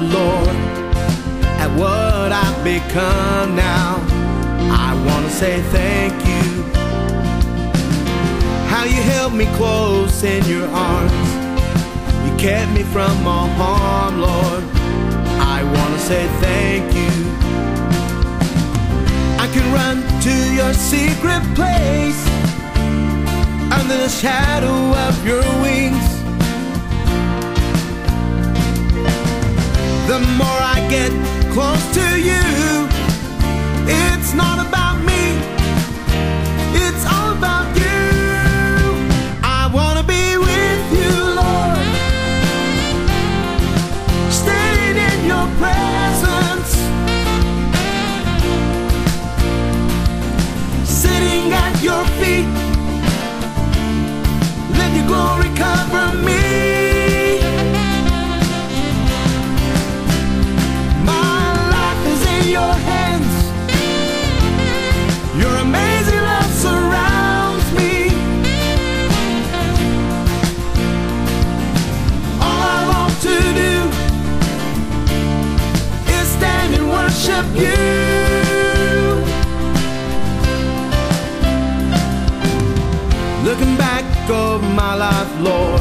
Lord, at what I've become now. I want to say thank you. How you held me close in your arms. You kept me from all harm, Lord. I want to say thank you. I can run to your secret place under the shadow of your wings. Close to Looking back over my life, Lord,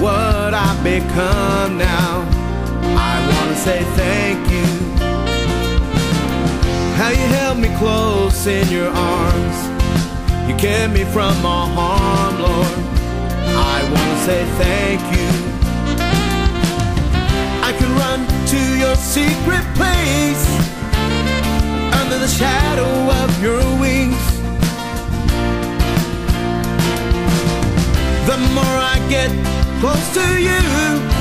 what I've become now, I want to say thank you. How you held me close in your arms, you kept me from all harm, Lord. I want to say thank you. I can run to your secret place under the shadow of your wings. The more I get close to you,